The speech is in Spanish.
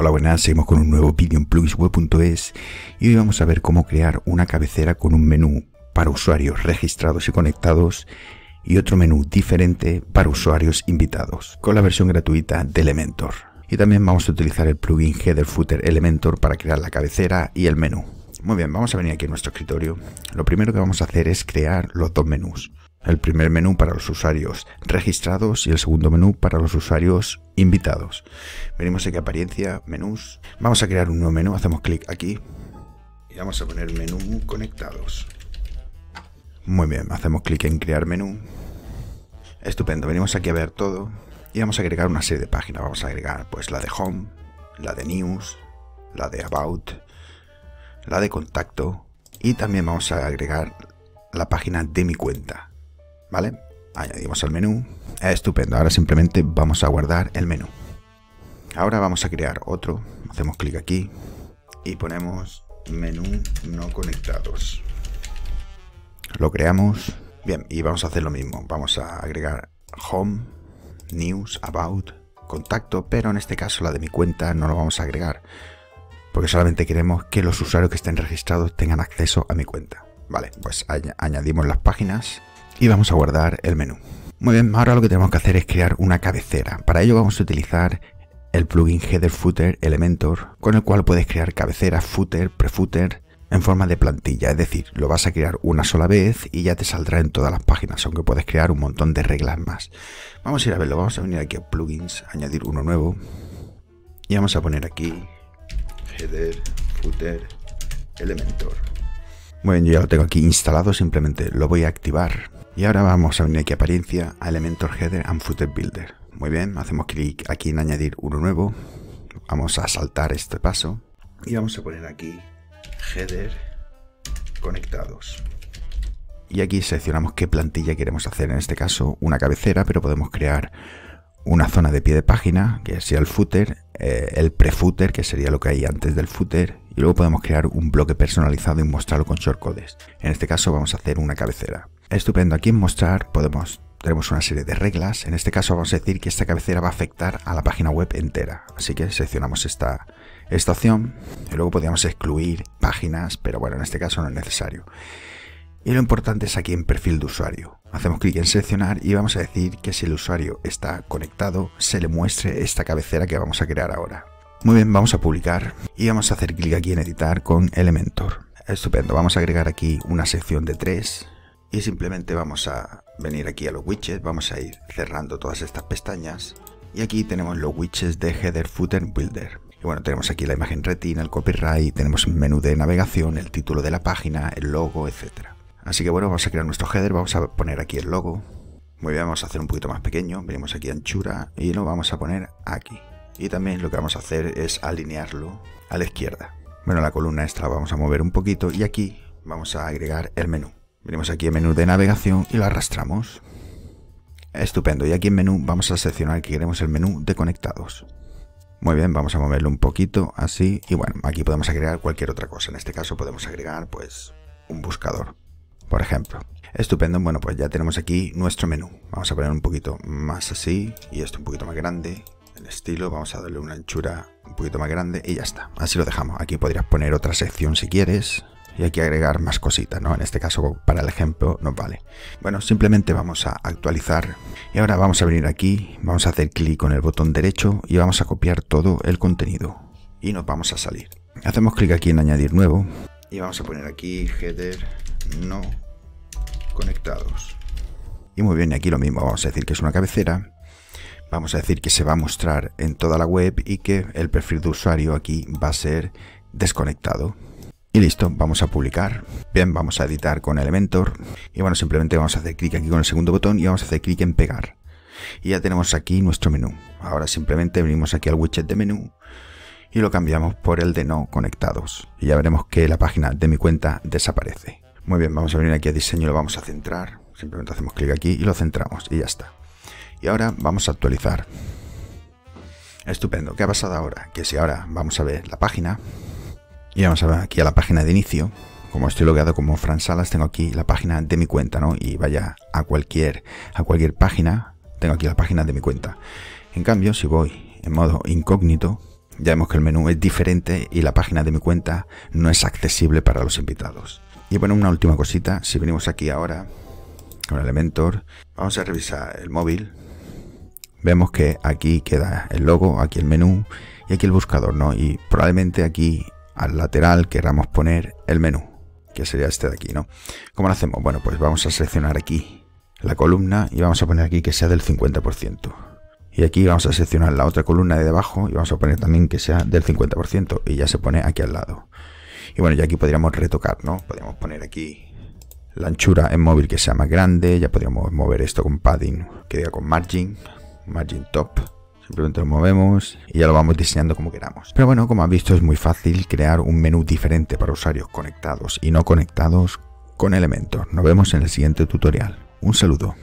Hola buenas, seguimos con un nuevo vídeo en pluginsweb.es y hoy vamos a ver cómo crear una cabecera con un menú para usuarios registrados y conectados y otro menú diferente para usuarios invitados con la versión gratuita de Elementor. Y también vamos a utilizar el plugin Header Footer Elementor para crear la cabecera y el menú. Muy bien, vamos a venir aquí a nuestro escritorio. Lo primero que vamos a hacer es crear los dos menús. El primer menú para los usuarios registrados y el segundo menú para los usuarios invitados. Venimos aquí a apariencia, menús. Vamos a crear un nuevo menú, hacemos clic aquí y vamos a poner menú conectados. Muy bien, hacemos clic en crear menú. Estupendo, venimos aquí a ver todo y vamos a agregar una serie de páginas. Vamos a agregar pues la de home, la de news, la de about, la de contacto y también vamos a agregar la página de mi cuenta. ¿Vale? Añadimos al menú. Estupendo, ahora simplemente vamos a guardar el menú. Ahora vamos a crear otro. Hacemos clic aquí y ponemos menú no conectados. Lo creamos. Bien, y vamos a hacer lo mismo. Vamos a agregar home, news, about, contacto, pero en este caso la de mi cuenta no lo vamos a agregar. Porque solamente queremos que los usuarios que estén registrados tengan acceso a mi cuenta. Vale, pues añadimos las páginas y vamos a guardar el menú. Muy bien, ahora lo que tenemos que hacer es crear una cabecera. Para ello vamos a utilizar el plugin Header Footer Elementor, con el cual puedes crear cabeceras, footer, prefooter en forma de plantilla, es decir, lo vas a crear una sola vez y ya te saldrá en todas las páginas, aunque puedes crear un montón de reglas más. Vamos a ir a verlo, vamos a venir aquí a plugins, añadir uno nuevo y vamos a poner aquí Header Footer Elementor. Bien, yo ya lo tengo aquí instalado, simplemente lo voy a activar y ahora vamos a venir aquí a apariencia a Elementor Header and Footer Builder. Muy bien, hacemos clic aquí en añadir uno nuevo. Vamos a saltar este paso y vamos a poner aquí Header conectados. Y aquí seleccionamos qué plantilla queremos hacer. En este caso una cabecera, pero podemos crear una zona de pie de página, que sería el footer, eh, el pre-footer, que sería lo que hay antes del footer, y luego podemos crear un bloque personalizado y mostrarlo con shortcodes. En este caso vamos a hacer una cabecera. Estupendo, aquí en mostrar podemos tenemos una serie de reglas. En este caso vamos a decir que esta cabecera va a afectar a la página web entera. Así que seleccionamos esta, esta opción y luego podríamos excluir páginas, pero bueno, en este caso no es necesario. Y lo importante es aquí en perfil de usuario. Hacemos clic en seleccionar y vamos a decir que si el usuario está conectado, se le muestre esta cabecera que vamos a crear ahora. Muy bien, vamos a publicar y vamos a hacer clic aquí en editar con Elementor. Estupendo, vamos a agregar aquí una sección de tres y simplemente vamos a venir aquí a los widgets, vamos a ir cerrando todas estas pestañas y aquí tenemos los widgets de Header Footer Builder. Y bueno, tenemos aquí la imagen retina, el copyright, tenemos un menú de navegación, el título de la página, el logo, etc. Así que bueno, vamos a crear nuestro header, vamos a poner aquí el logo. Muy bien, vamos a hacer un poquito más pequeño, venimos aquí a anchura y lo vamos a poner aquí. Y también lo que vamos a hacer es alinearlo a la izquierda. Bueno, la columna esta la vamos a mover un poquito y aquí vamos a agregar el menú. Venimos aquí en menú de navegación y lo arrastramos. Estupendo, y aquí en menú vamos a seleccionar que queremos el menú de conectados. Muy bien, vamos a moverlo un poquito así y bueno, aquí podemos agregar cualquier otra cosa. En este caso podemos agregar pues un buscador, por ejemplo. Estupendo, bueno pues ya tenemos aquí nuestro menú. Vamos a poner un poquito más así y esto un poquito más grande. El estilo, vamos a darle una anchura un poquito más grande y ya está. Así lo dejamos. Aquí podrías poner otra sección si quieres y hay que agregar más cositas, ¿no? En este caso, para el ejemplo, nos vale. Bueno, simplemente vamos a actualizar y ahora vamos a venir aquí, vamos a hacer clic con el botón derecho y vamos a copiar todo el contenido y nos vamos a salir. Hacemos clic aquí en añadir nuevo y vamos a poner aquí header no conectados. Y muy bien, aquí lo mismo, vamos a decir que es una cabecera. Vamos a decir que se va a mostrar en toda la web y que el perfil de usuario aquí va a ser desconectado. Y listo, vamos a publicar. Bien, vamos a editar con Elementor. Y bueno, simplemente vamos a hacer clic aquí con el segundo botón y vamos a hacer clic en pegar. Y ya tenemos aquí nuestro menú. Ahora simplemente venimos aquí al widget de menú y lo cambiamos por el de no conectados. Y ya veremos que la página de mi cuenta desaparece. Muy bien, vamos a venir aquí a diseño y lo vamos a centrar. Simplemente hacemos clic aquí y lo centramos y ya está. Y ahora vamos a actualizar. Estupendo. ¿Qué ha pasado ahora? Que si ahora vamos a ver la página, y vamos a ver aquí a la página de inicio. Como estoy logueado como Fran Salas, tengo aquí la página de mi cuenta, ¿no? Y vaya a cualquier, a cualquier página, tengo aquí la página de mi cuenta. En cambio, si voy en modo incógnito, ya vemos que el menú es diferente y la página de mi cuenta no es accesible para los invitados. Y bueno, una última cosita, si venimos aquí ahora con Elementor, vamos a revisar el móvil, vemos que aquí queda el logo, aquí el menú y aquí el buscador, ¿no? Y probablemente aquí al lateral queramos poner el menú, que sería este de aquí, ¿no? ¿Cómo lo hacemos? Bueno, pues vamos a seleccionar aquí la columna y vamos a poner aquí que sea del 50%. Y aquí vamos a seleccionar la otra columna de debajo y vamos a poner también que sea del 50% y ya se pone aquí al lado. Y bueno, ya aquí podríamos retocar, ¿no? Podríamos poner aquí la anchura en móvil que sea más grande, ya podríamos mover esto con padding, que diga con margin, margin top. Simplemente lo movemos y ya lo vamos diseñando como queramos. Pero bueno, como has visto es muy fácil crear un menú diferente para usuarios conectados y no conectados con Elementor. Nos vemos en el siguiente tutorial. Un saludo.